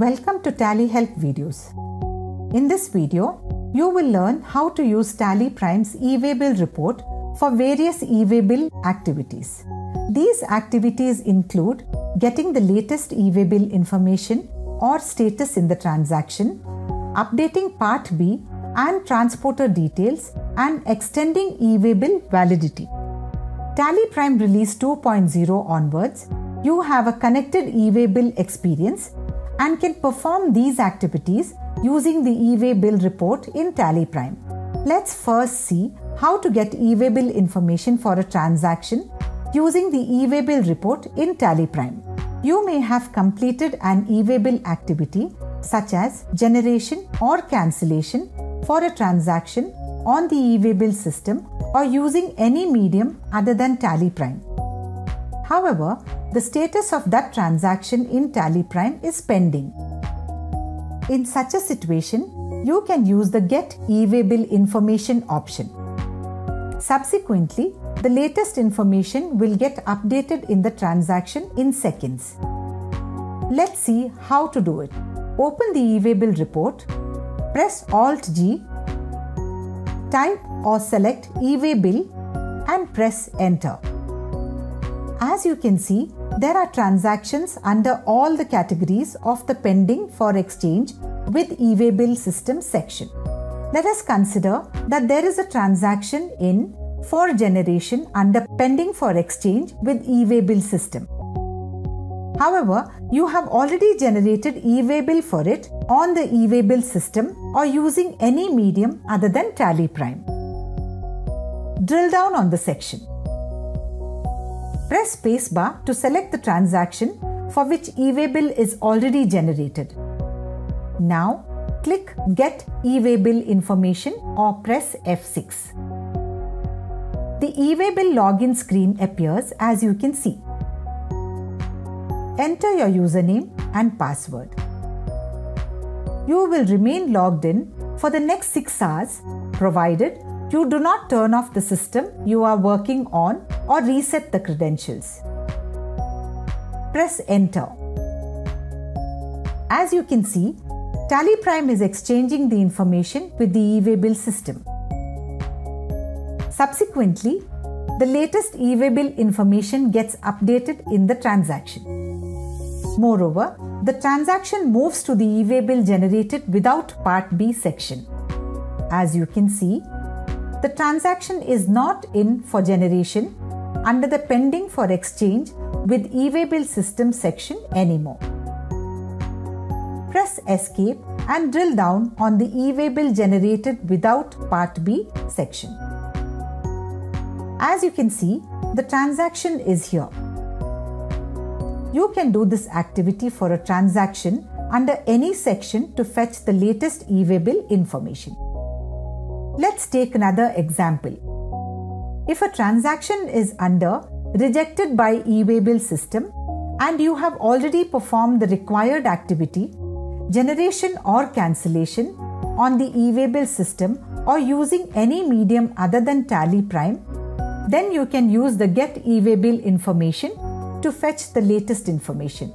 Welcome to Tally Help videos. In this video, you will learn how to use Tally Prime's e-way bill report for various e-way bill activities. These activities include getting the latest e-way bill information or status in the transaction, updating Part B and transporter details, and extending e-way bill validity. Tally Prime Release 2.0 onwards, you have a connected e-way bill experience and can perform these activities using the e-way bill report in Tally Prime. Let's first see how to get e-way bill information for a transaction using the e-way bill report in Tally Prime. You may have completed an e-way bill activity such as generation or cancellation for a transaction on the e-way bill system or using any medium other than Tally Prime. However, the status of that transaction in Tally Prime is pending. In such a situation, you can use the Get e-way bill information option. Subsequently, the latest information will get updated in the transaction in seconds. Let's see how to do it. Open the e-way bill report, press Alt G, type or select e-way bill and press enter. As you can see, there are transactions under all the categories of the pending for exchange with e-way bill system section. Let us consider that there is a transaction in for generation under pending for exchange with e-way bill system. However, you have already generated e-way bill for it on the e-way bill system or using any medium other than Tally Prime. Drill down on the section. Press spacebar to select the transaction for which e-way bill is already generated. Now, click Get e-way bill information or press F6. The e-way bill login screen appears as you can see. Enter your username and password. You will remain logged in for the next 6 hours provided you do not turn off the system you are working on or reset the credentials. Press enter. As you can see, Tally Prime is exchanging the information with the e-way bill system. Subsequently, the latest e-way bill information gets updated in the transaction. Moreover, the transaction moves to the e-way bill generated without Part B section. As you can see, the transaction is not in for generation under the pending for exchange with e-way bill system section anymore. Press escape and drill down on the e-way bill generated without part B section. As you can see, the transaction is here. You can do this activity for a transaction under any section to fetch the latest e-way bill information. Let's take another example. If a transaction is under rejected by e-way bill system and you have already performed the required activity, generation or cancellation on the e-way bill system or using any medium other than Tally Prime, then you can use the Get e-way bill information to fetch the latest information.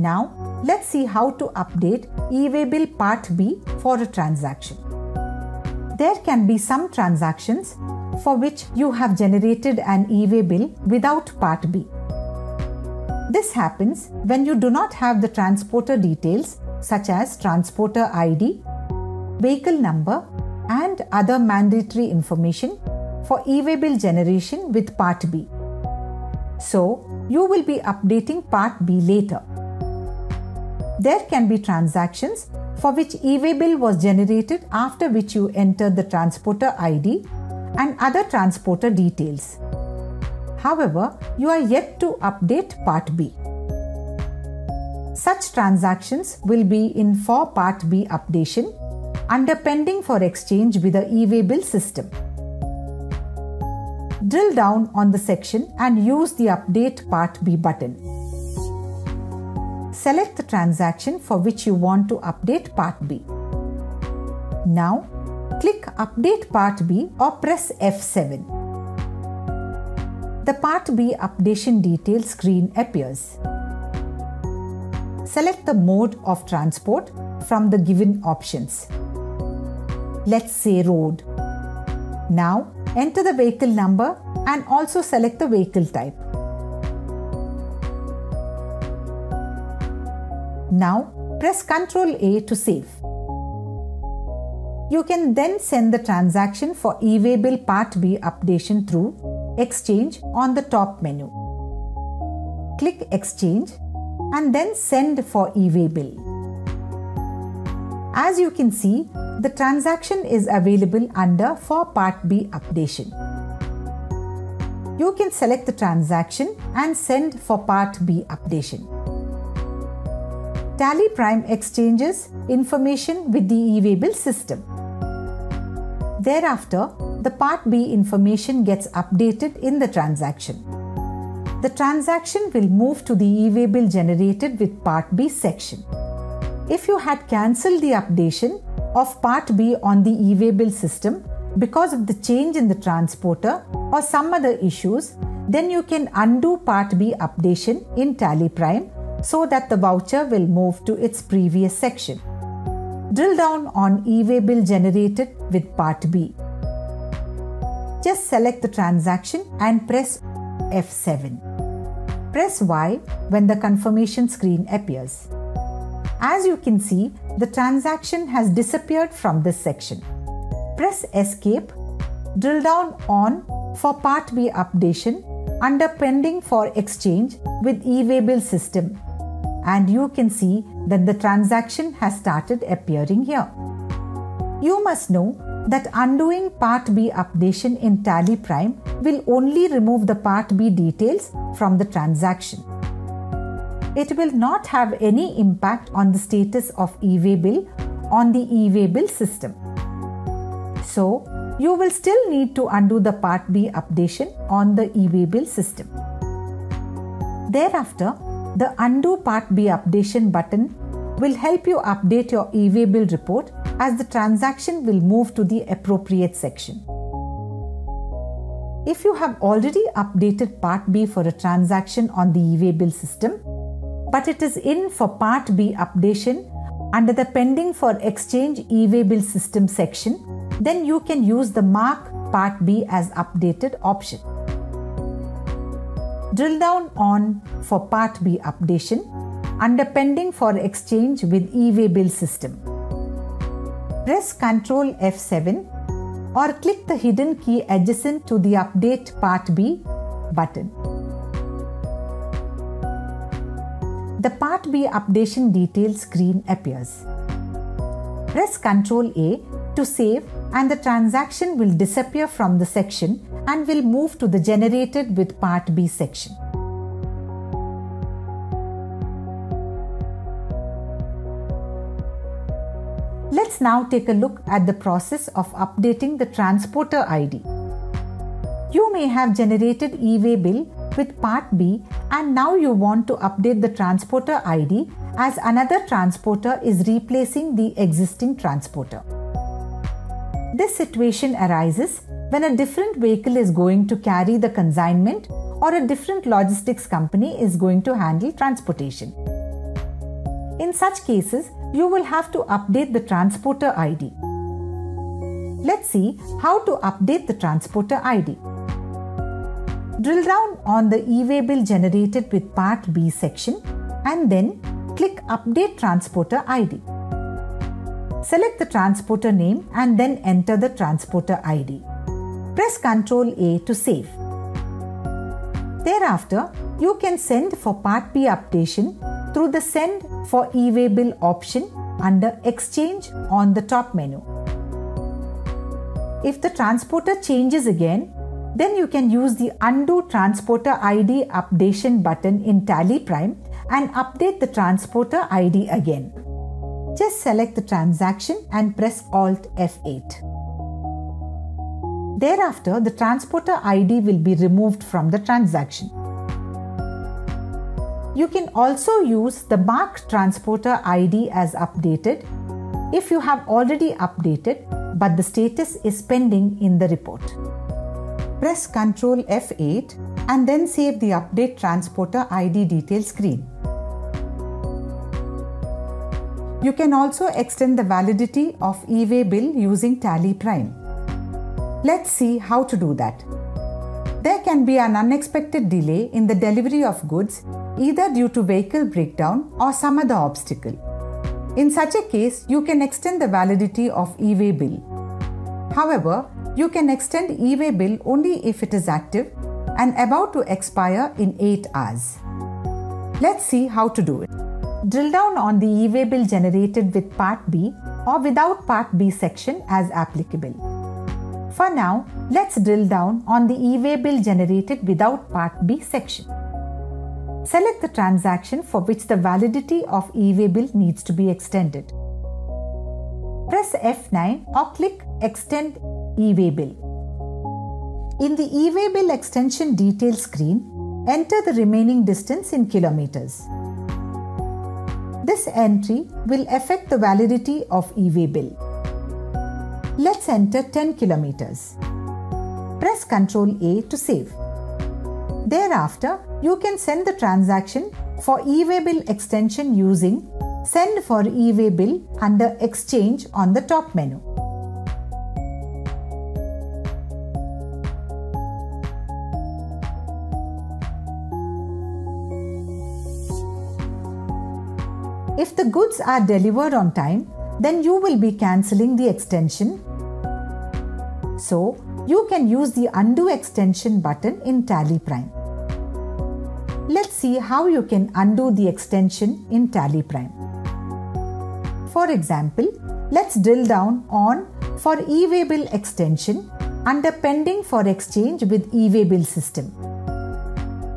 Now, Let's see how to update e-way bill part B for a transaction. There can be some transactions for which you have generated an e-way bill without part B. This happens when you do not have the transporter details such as transporter ID, vehicle number and other mandatory information for e-way bill generation with part B. So, you will be updating part B later there can be transactions for which e-way bill was generated after which you enter the transporter ID and other transporter details. However, you are yet to update Part B. Such transactions will be in for Part B updation under pending for exchange with the e-way bill system. Drill down on the section and use the Update Part B button select the transaction for which you want to update Part B. Now, click Update Part B or press F7. the Part B updation detail screen appears. Select the mode of transport from the given options. Let's say road. Now enter the vehicle number and also select the vehicle type. Now press Ctrl A to save. You can then send the transaction for e-way bill Part B updation through Exchange on the top menu. Click Exchange and then Send for e-way bill. As you can see, the transaction is available under for Part B updation. You can select the transaction and send for Part B updation. Tally Prime exchanges information with the e-way system. Thereafter, the Part B information gets updated in the transaction. The transaction will move to the e-way generated with Part B section. If you had cancelled the updation of Part B on the e-way system because of the change in the transporter or some other issues, then you can undo Part B updation in Tally Prime so that the voucher will move to its previous section. Drill down on e-way bill generated with Part B. Just select the transaction and press F7. Press Y when the confirmation screen appears. As you can see, the transaction has disappeared from this section. Press Escape, drill down on for Part B updation under Pending for Exchange with e-way bill system and you can see that the transaction has started appearing here. You must know that undoing Part B updation in Tally Prime will only remove the Part B details from the transaction. It will not have any impact on the status of e-way bill on the e-way bill system. So, you will still need to undo the Part B updation on the e-way bill system. Thereafter, the Undo Part B Updation button will help you update your e-way bill report as the transaction will move to the appropriate section. If you have already updated Part B for a transaction on the e-way bill system, but it is in for Part B updation under the Pending for Exchange e-way bill system section, then you can use the Mark Part B as updated option. Drill down on for Part B updation under Pending for Exchange with e-way bill system. Press Ctrl F7 or click the hidden key adjacent to the Update Part B button. The Part B updation details screen appears. Press Ctrl A to save and the transaction will disappear from the section and will move to the generated with Part B section. Let's now take a look at the process of updating the transporter ID. You may have generated e-way bill with Part B and now you want to update the transporter ID as another transporter is replacing the existing transporter. This situation arises when a different vehicle is going to carry the consignment or a different logistics company is going to handle transportation. In such cases, you will have to update the transporter ID. Let's see how to update the transporter ID. Drill down on the e-way bill generated with Part B section and then click Update Transporter ID. Select the transporter name and then enter the transporter ID. Press Ctrl A to save. Thereafter, you can send for Part B updation through the Send for e-way bill option under Exchange on the top menu. If the transporter changes again, then you can use the Undo Transporter ID Updation button in Tally Prime and update the transporter ID again. Just select the transaction and press Alt F8. Thereafter, the transporter ID will be removed from the transaction. You can also use the Mark Transporter ID as updated if you have already updated but the status is pending in the report. Press Ctrl F8 and then save the Update Transporter ID detail screen. You can also extend the validity of e-way bill using Tally Prime. Let's see how to do that. There can be an unexpected delay in the delivery of goods either due to vehicle breakdown or some other obstacle. In such a case, you can extend the validity of e-way bill. However, you can extend e-way bill only if it is active and about to expire in 8 hours. Let's see how to do it. Drill down on the e-way bill generated with Part B or without Part B section as applicable. For now, let's drill down on the e-way bill generated without Part B section. Select the transaction for which the validity of e-way bill needs to be extended. Press F9 or click Extend e-way bill. In the e-way bill extension detail screen, enter the remaining distance in kilometers. This entry will affect the validity of e-way bill. Let's enter 10 kilometers. Press Ctrl A to save. Thereafter, you can send the transaction for e-way bill extension using Send for e-way bill under Exchange on the top menu. If the goods are delivered on time, then you will be cancelling the extension. So, you can use the undo extension button in Tally Prime. Let's see how you can undo the extension in Tally Prime. For example, let's drill down on for e-way bill extension under pending for exchange with e-way bill system.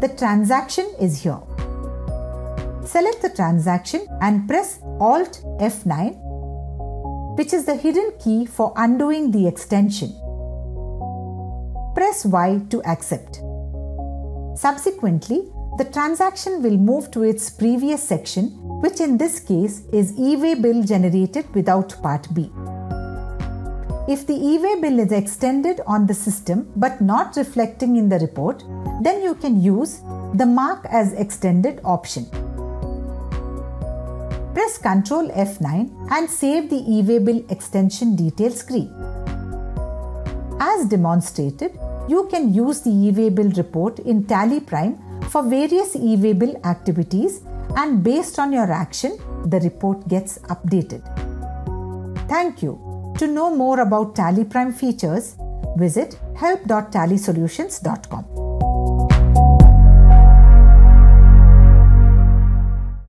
The transaction is here. Select the transaction and press Alt F9 which is the hidden key for undoing the extension. Press Y to accept. Subsequently, the transaction will move to its previous section, which in this case is e-way bill generated without Part B. If the e-way bill is extended on the system but not reflecting in the report, then you can use the Mark as Extended option. Press Ctrl F9 and save the e-way extension detail screen. As demonstrated, you can use the e-way report in Tally Prime for various e-way activities and based on your action, the report gets updated. Thank you. To know more about Tally Prime features, visit help.tallysolutions.com.